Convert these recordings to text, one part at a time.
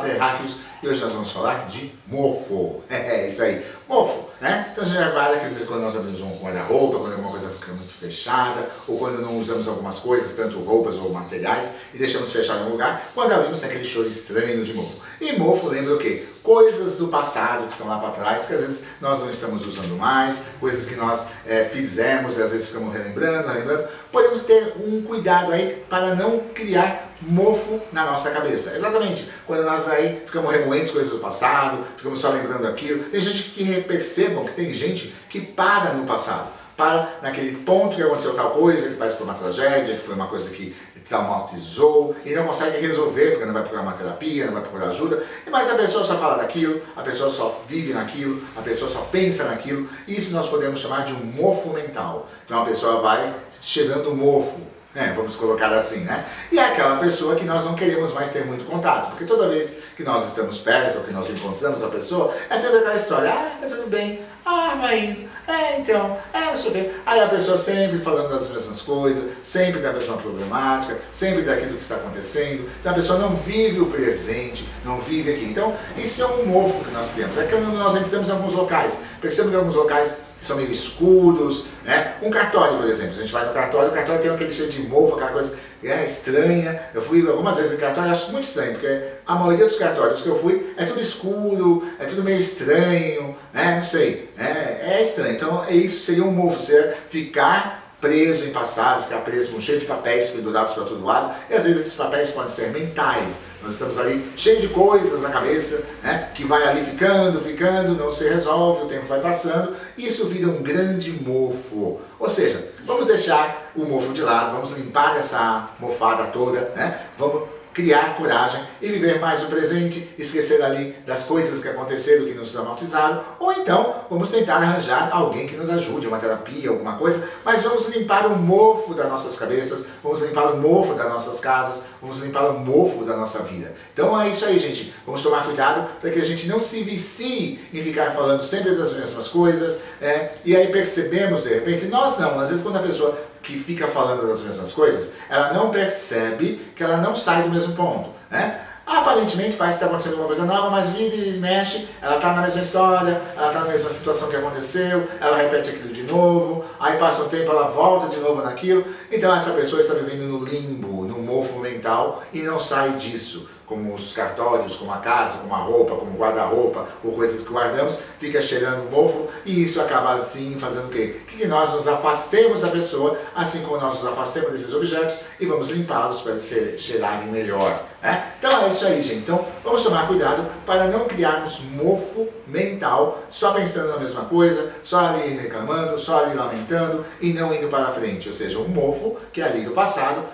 terráqueos e hoje nós vamos falar de mofo. É, isso aí, mofo, né? Então a gente repara que às vezes quando nós abrimos um guarda-roupa, quando alguma coisa fica muito fechada, ou quando não usamos algumas coisas, tanto roupas ou materiais, e deixamos fechado em um lugar, quando abrimos tem aquele choro estranho de mofo. E mofo lembra o quê? Coisas do passado que estão lá para trás, que às vezes nós não estamos usando mais, coisas que nós é, fizemos e às vezes ficamos relembrando, relembrando. Podemos ter um cuidado aí para não criar mofo na nossa cabeça. Exatamente. Quando nós aí ficamos remoendo coisas do passado, ficamos só lembrando aquilo. Tem gente que percebam que tem gente que para no passado. Para naquele ponto que aconteceu tal coisa, que parece que foi uma tragédia, que foi uma coisa que traumatizou e não consegue resolver porque não vai procurar uma terapia, não vai procurar ajuda, mas a pessoa só fala daquilo, a pessoa só vive naquilo, a pessoa só pensa naquilo. Isso nós podemos chamar de um mofo mental. Então a pessoa vai cheirando mofo, né? vamos colocar assim, né? E é aquela pessoa que nós não queremos mais ter muito contato, porque toda vez que nós estamos perto ou que nós encontramos a pessoa, é sempre aquela história, ah, tá tudo bem, ah, indo, é, então, é, não sei. Aí a pessoa sempre falando das mesmas coisas, sempre da mesma problemática, sempre daquilo que está acontecendo. Então a pessoa não vive o presente, não vive aqui. Então, isso é um mofo que nós criamos. É quando nós entramos em alguns locais. Percebemos que alguns locais que são meio escuros, né? Um cartório, por exemplo. A gente vai no cartório, o cartório tem aquele cheiro de mofo, aquela coisa é, estranha. Eu fui algumas vezes em cartório acho muito estranho, porque a maioria dos cartórios que eu fui é tudo escuro, é tudo meio estranho, né? Não sei. É, é estranho. Então, é isso seria um você ficar preso em passado, ficar preso com cheio de papéis pendurados para todo lado, e às vezes esses papéis podem ser mentais. Nós estamos ali cheio de coisas na cabeça, né, que vai ali ficando, ficando, não se resolve, o tempo vai passando, e isso vira um grande mofo. Ou seja, vamos deixar o mofo de lado, vamos limpar essa mofada toda, né? Vamos criar coragem e viver mais o presente, esquecer ali das coisas que aconteceram, que nos traumatizaram, ou então vamos tentar arranjar alguém que nos ajude, uma terapia, alguma coisa, mas vamos limpar o mofo das nossas cabeças, vamos limpar o mofo das nossas casas, vamos limpar o mofo da nossa vida. Então é isso aí, gente. Vamos tomar cuidado para que a gente não se vicie em ficar falando sempre das mesmas coisas, é, e aí percebemos de repente, nós não, às vezes quando a pessoa que fica falando das mesmas coisas, ela não percebe que ela não sai do mesmo ponto. Né? Aparentemente parece que está acontecendo alguma coisa nova, mas vira e mexe, ela está na mesma história, ela está na mesma situação que aconteceu, ela repete aquilo de novo, aí passa um tempo, ela volta de novo naquilo. Então essa pessoa está vivendo no limbo, no mofo mental e não sai disso como os cartórios, como a casa, como a roupa, como guarda-roupa, ou coisas que guardamos, fica cheirando mofo e isso acaba assim fazendo o quê? Que nós nos afastemos da pessoa, assim como nós nos afastemos desses objetos e vamos limpá-los para eles cheirarem melhor. Né? Então é isso aí, gente. Então vamos tomar cuidado para não criarmos mofo mental, só pensando na mesma coisa, só ali reclamando, só ali lamentando e não indo para frente. Ou seja, um mofo que é ali do passado,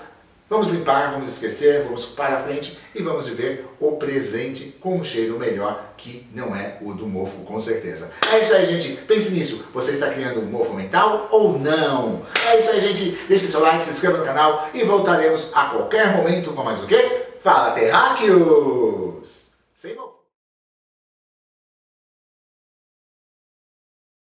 Vamos limpar, vamos esquecer, vamos para frente e vamos viver o presente com um cheiro melhor que não é o do mofo, com certeza. É isso aí, gente. Pense nisso. Você está criando um mofo mental ou não? É isso aí, gente. Deixe seu like, se inscreva no canal e voltaremos a qualquer momento com mais o quê? Fala, Terráqueos! Sem mofo.